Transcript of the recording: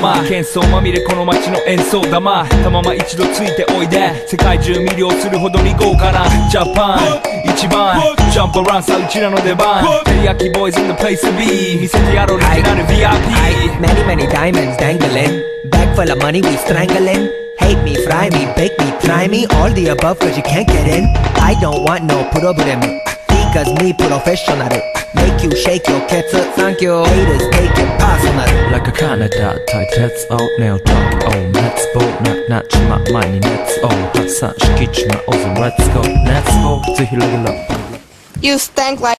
幻想まみれこの街の演奏玉たまま一度ついておいで世界中魅了するほどに豪華なジャパン一番ジャンプランさうちらの出番テリヤキボーイズ in the place to be 見せてやろうオリジナル VIP Many, many diamonds dangling. Bag full of money, we strangling. Hate me, fry me, bake me, try me. All the above, cause you can't get in. I don't want no problem. Because me professional. Make you shake your cats up, thank you. Haters take it personal. Like a Canada 対鉄をネオトークを熱望ななちま前に熱を発散しきちまおず Let's go Let's go ぜひレギュラー You stank like